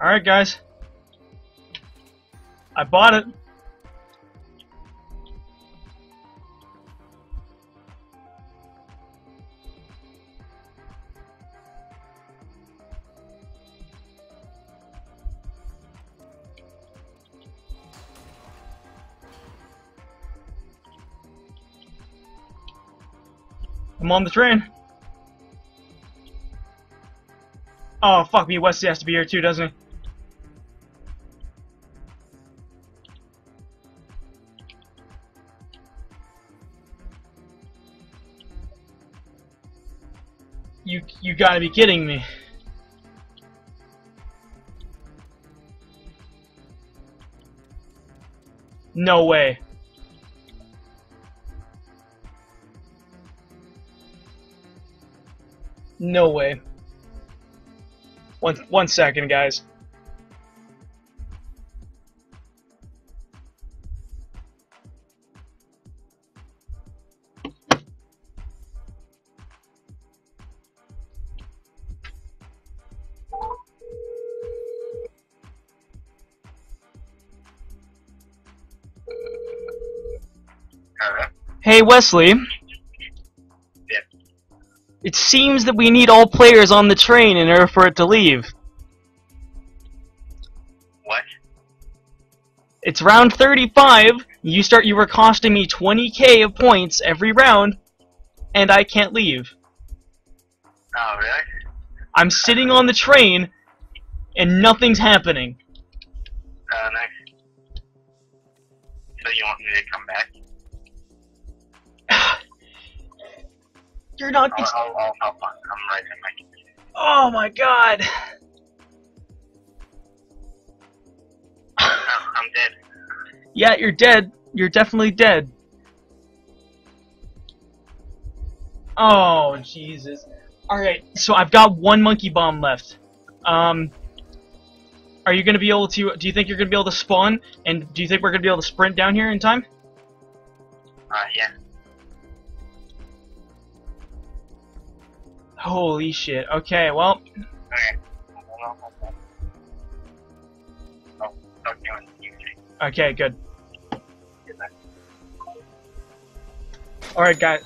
Alright, guys. I bought it. I'm on the train. Oh, fuck me, Wesley has to be here too, doesn't he? You, you gotta be kidding me. No way. No way. One one second, guys. Hey Wesley. Yeah. It seems that we need all players on the train in order for it to leave. What? It's round 35. You start you were costing me 20k of points every round and I can't leave. Oh, really? I'm sitting on the train and nothing's happening. Uh, nice. So you want me to come back? You're not I'll, I'll, I'll help on. I'm right in my. Oh my god. I'm dead. Yeah, you're dead. You're definitely dead. Oh, Jesus. Alright, so I've got one monkey bomb left. Um, are you going to be able to, do you think you're going to be able to spawn? And do you think we're going to be able to sprint down here in time? Uh, yeah. Holy shit. Okay, well, Okay. Good. Alright, guys.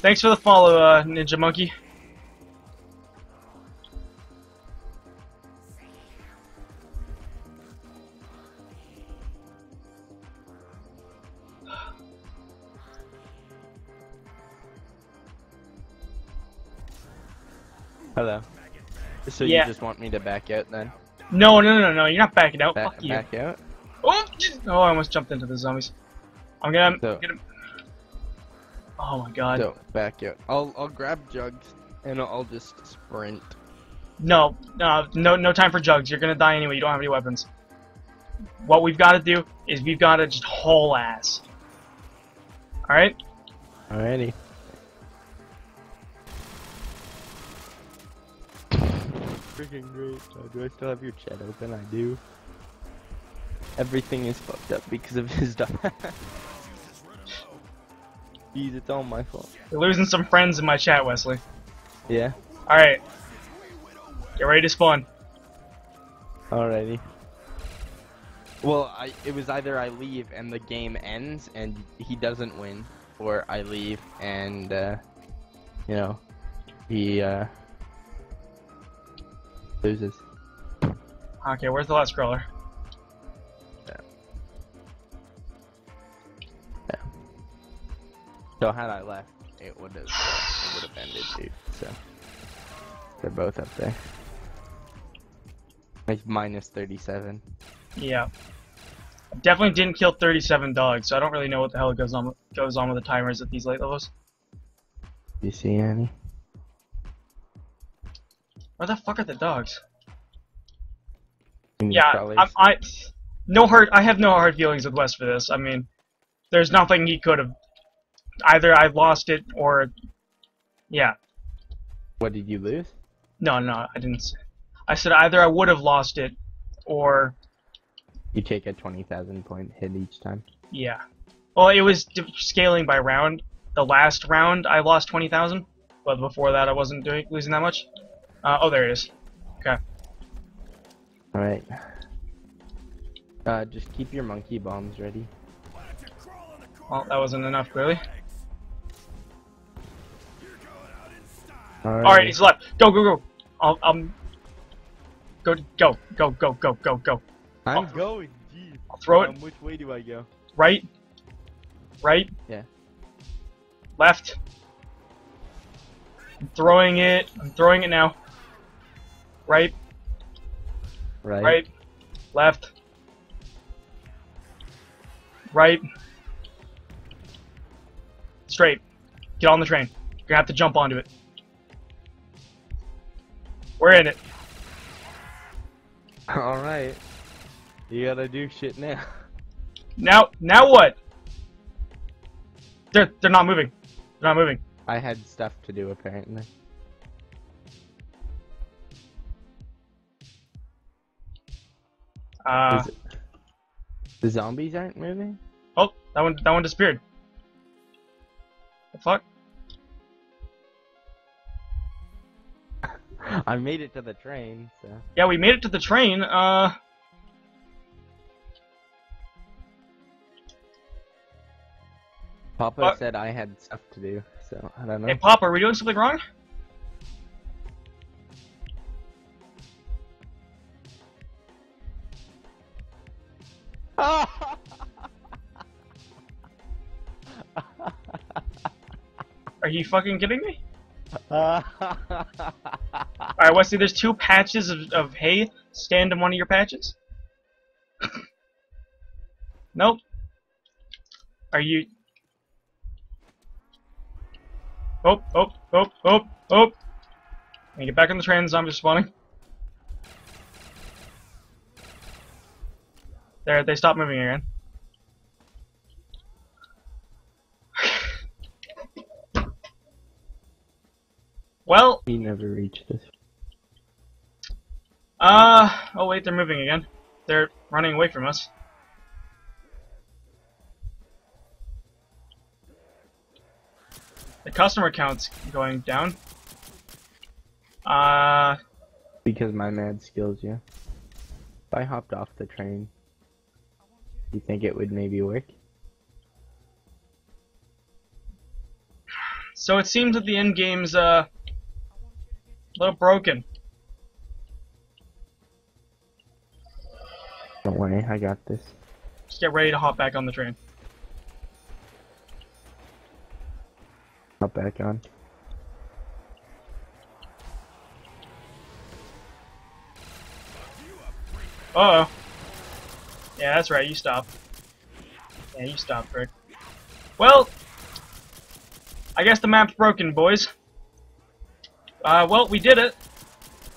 Thanks for the follow, uh, Ninja Monkey. Hello. So Yeah. you just want me to back out then? No, no, no, no, you're not backing out. Ba- Fuck you. back out? Oh, oh, I almost jumped into the zombies. I'm gonna, So- get him. Oh my god. So back out. I'll I'll grab jugs and I'll just sprint. No, no, no, no time for jugs. You're gonna die anyway. You don't have any weapons. What we've got to do is we've got to just haul ass. All right. Alrighty. Freaking great. Uh, do I still have your chat open? I do. Everything is fucked up because of his stuff. Jeez, it's all my fault. You're losing some friends in my chat, Wesley. Yeah. All right. Get ready to spawn. Alrighty. Well, I it was either I leave and the game ends and he doesn't win, or I leave and uh, you know he uh, loses. Okay, where's the last scroller? So had I left, it would have it would have ended too. So they're both up there. Like minus thirty-seven. Yeah. Definitely didn't kill 37 dogs, so I don't really know what the hell goes on goes on with the timers at these late levels. You see any? Where the fuck are the dogs? Yeah, I'm, I no hard. I have no hard feelings with West for this. I mean, there's nothing he could have. Either I lost it or, yeah. What did you lose? No, no, I didn't. I said either I would have lost it, or You take a twenty thousand point hit each time. yeah. Well, it was d- scaling by round. The last round I lost twenty thousand, but before that I wasn't doing losing that much. Uh, oh, there it is. Okay. Alright. Uh, just keep your monkey bombs ready. Well, that wasn't enough, clearly. Alright. Alright, he's left. Go, go, go. I'll, um. Go, go, go, go, go, go, go. I'm going. Jeez. I'll throw it. Um, which way do I go? Right. Right. Yeah. Left. I'm throwing it. I'm throwing it now. Right. Right. Right. Left. Right. Straight. Get on the train. You're gonna have to jump onto it. We're in it. Alright. You gotta do shit now. Now, now what? They're they're not moving. They're not moving. I had stuff to do apparently. Uh, it- The zombies aren't moving? oh, that one that one disappeared. The fuck? I made it to the train, so. Yeah, we made it to the train. Uh, Papa Fuck. said I had stuff to do, so I don't know. hey, Papa, are we doing something wrong? Are you fucking kidding me? Alright, Wesley, there's two patches of, of hay. Stand in one of your patches. nope. Are you... Oh, oh, oh, oh, oh! And get back on the train, zombies spawning. There, they stopped moving again. well, we never reached this. Uh, oh wait, they're moving again. They're running away from us. The customer count's going down. Uh, Because my mad skills, yeah. I hopped off the train, you think it would maybe work? so it seems that the end game's, uh, a little broken. Don't worry, I got this. Just get ready to hop back on the train. Hop back on. Uh oh. Yeah, that's right, you stop. Yeah, you stop, Rick. Well, I guess the map's broken, boys. Uh, well, we did it.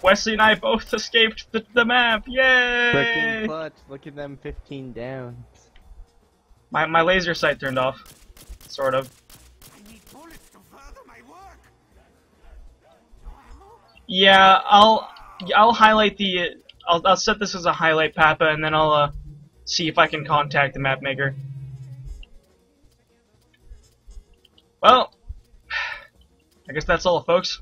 Wesley and I both escaped the, the map. Yay! clutch, look at them 15 downs. My, my laser sight turned off. Sort of. I need bullets to further my work. Yeah, I'll I'll highlight the I'll I'll set this as a highlight, Papa, and then I'll uh, see if I can contact the map maker. Well, I guess that's all, folks.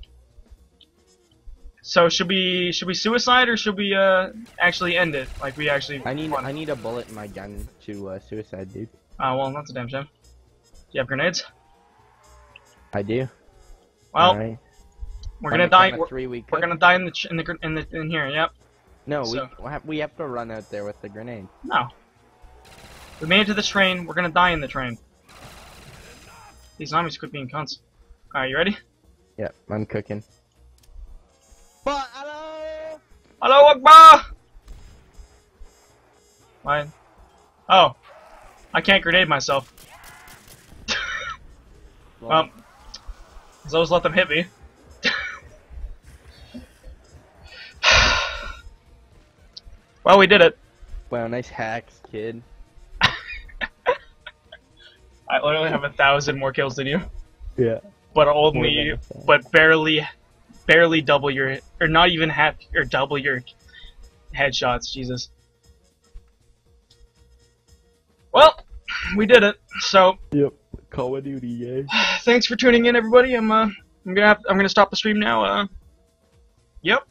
So should we should we suicide or should we uh actually end it? Like we actually I need? I need a bullet in my gun to uh, suicide, dude. Uh, well, that's a damn shame. Do you have grenades? I do. Well, Alright. we're gonna die. We're, we're gonna die in the ch- in the in the in here. Yep. No, so- we have, we have to run out there with the grenade. No. We made it to the train. We're gonna die in the train. These zombies could be in cunts. Alright, you ready? Yep, I'm cooking. But hello. Hello, Akbar! What? Oh. I can't grenade myself. Well, so just let them hit me. Well, we did it. wow, nice hacks, kid. I literally have a thousand more kills than you, Yeah. but only, than a thousand. but barely, barely double your, or not even half, or double your headshots. Jesus. Well, we did it. So, Yep. Call of Duty, yay. thanks for tuning in, everybody. I'm, uh, I'm gonna, have, I'm gonna stop the stream now. Uh, yep.